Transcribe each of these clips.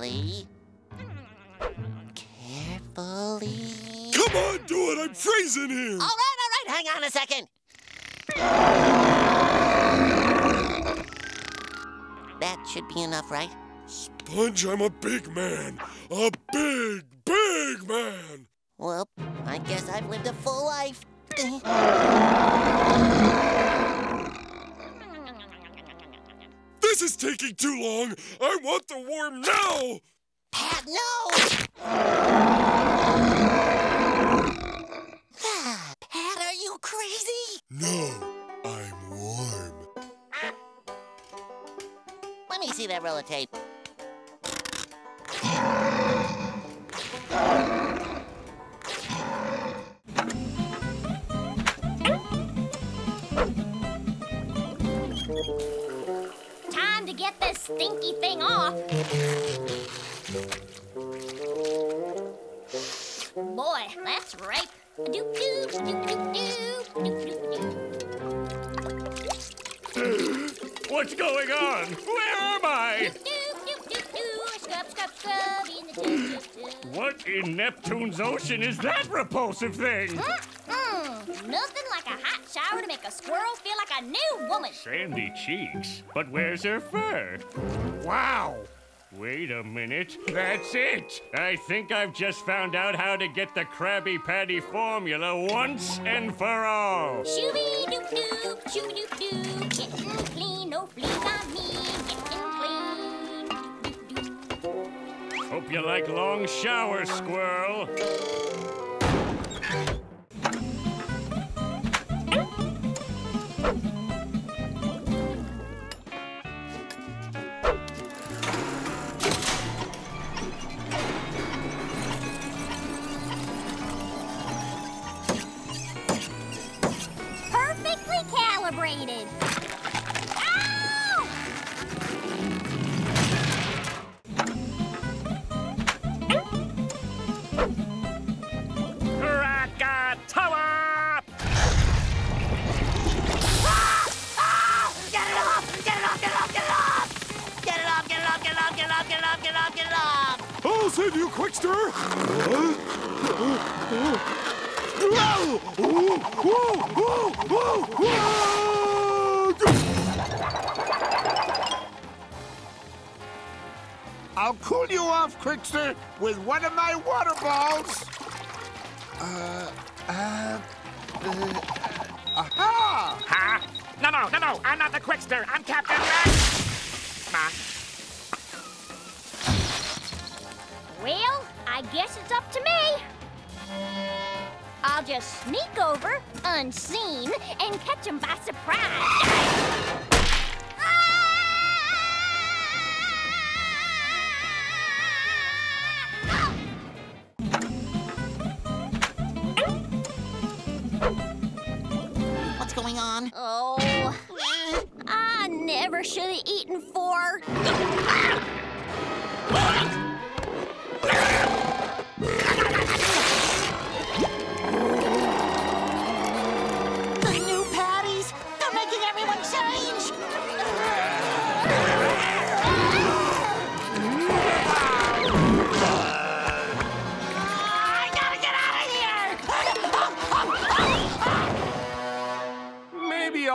Carefully. Carefully. Come on, do it! I'm freezing here! All right, all right, hang on a second. That should be enough, right? Sponge, I'm a big man. A big, big man. Well, I guess I've lived a full life. This is taking too long. I want the worm now. Pat, no! Pat, are you crazy? No, I'm warm. Let me see that roll of tape. Stinky thing off. Boy, that's ripe. Doop doop doop doop doop doop doop doop. What's going on? Where am I? What in Neptune's ocean is that repulsive thing? Mm-mm. Nothing like a hot shower to make a squirrel a new woman. Sandy cheeks. But where's her fur? Wow! Wait a minute. That's it! I think I've just found out how to get the Krabby Patty formula once and for all. Shooby doop doop, shooby doop doop. Getting clean, oh, no fleas on me. Getting clean. Doop doop. Hope you like long showers, squirrel. I'll save you, Quickster. I'll cool you off, Quickster, with one of my water balls. Uh, uh, uh, aha! Huh? No, no, no, no. I'm not the Quickster. I'm Captain Rat. Well, I guess it's up to me. I'll just sneak over, unseen, and catch him by surprise. What's going on? Oh, I never should have eaten four.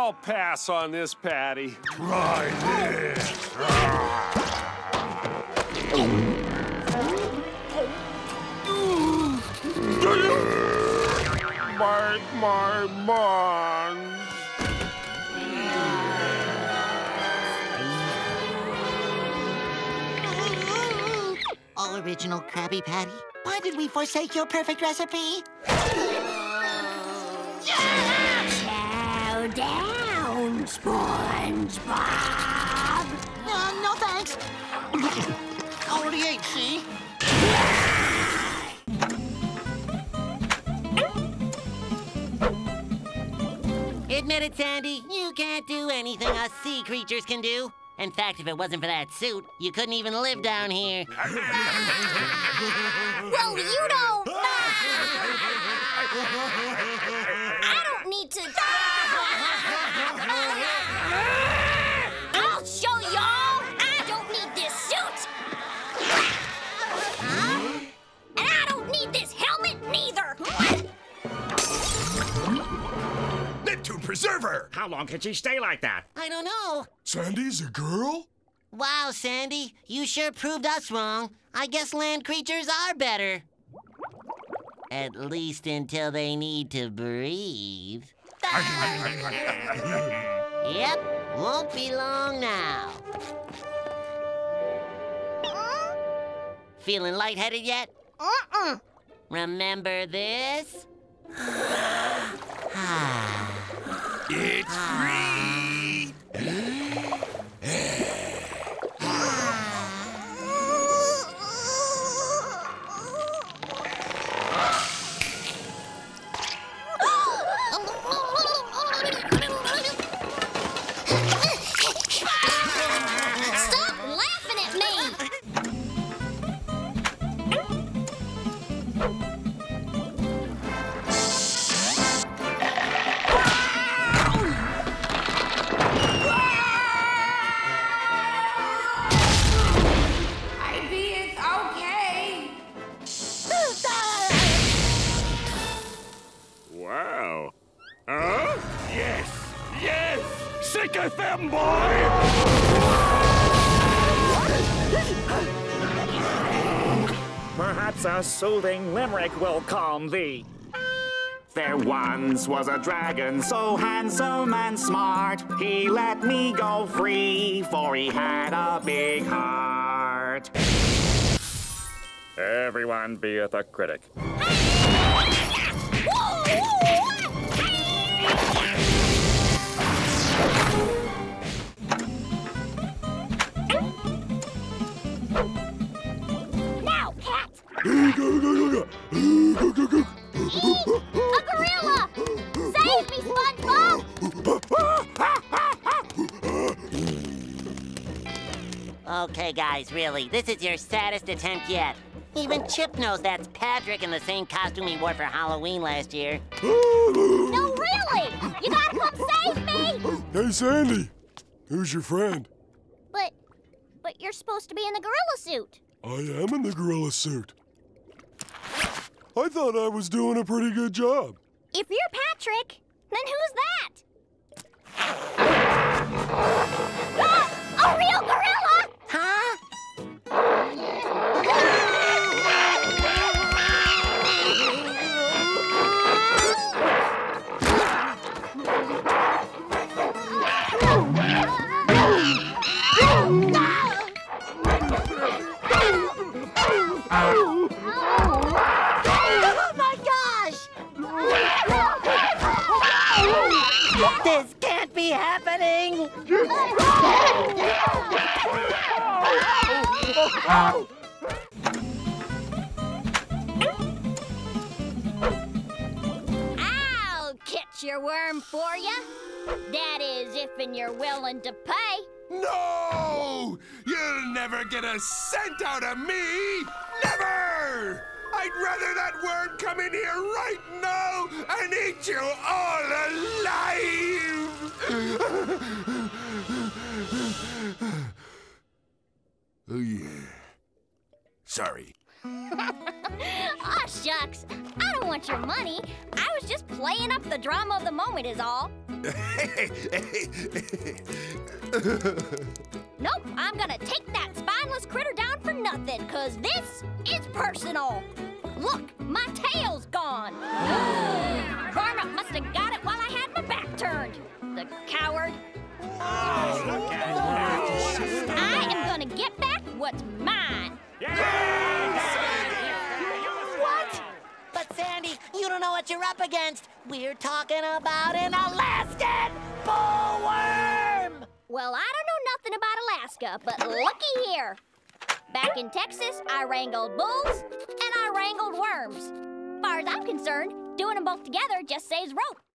I'll pass on this, Patty. Try this. My, my, my. All original Krabby Patty. Why did we forsake your perfect recipe? Chow down, SpongeBob. Uh, no thanks. Already ate, see? Admit it, Sandy. You can't do anything us sea creatures can do. In fact, if it wasn't for that suit, you couldn't even live down here. Well, you don't. need to... I'll show y'all! I don't need this suit! Huh? And I don't need this helmet neither! Neptune Preserver! How long can she stay like that? I don't know. Sandy's a girl? Wow, Sandy, you sure proved us wrong. I guess land creatures are better. At least until they need to breathe. yep, won't be long now. Feeling lightheaded yet? Uh-uh. Remember this? It's ah. free. Them, boy! Perhaps a soothing limerick will calm thee. There once was a dragon so handsome and smart. He let me go free, for he had a big heart. Everyone beeth a critic. Okay, guys, really, this is your saddest attempt yet. Even Chip knows that's Patrick in the same costume he wore for Halloween last year. No, really! You gotta come save me! Hey, Sandy. Who's your friend? But, but you're supposed to be in the gorilla suit. I am in the gorilla suit. I thought I was doing a pretty good job. If you're Patrick, then who's that? Ah, a real gorilla! This can't be happening! I'll catch your worm for you. That is, if and you're willing to pay. No! You'll never get a cent out of me! Never! I'd rather that worm come in here right now and eat you all alive! oh, yeah. Sorry. Aw, ah, shucks. I don't want your money. I was just playing up the drama of the moment, is all. Nope, I'm gonna take that spineless critter down for nothing, cause this is personal. Look, my tail's gone. Varmint must have got it while I had my back turned. The coward. Oh, I am gonna get back what's mine. What? But Sandy, you don't know what you're up against. We're talking about an Alaskan bullworm! Well, I don't know nothing about Alaska, but looky here. Back in Texas, I wrangled bulls and I wrangled worms. Far as I'm concerned, doing them both together just saves rope.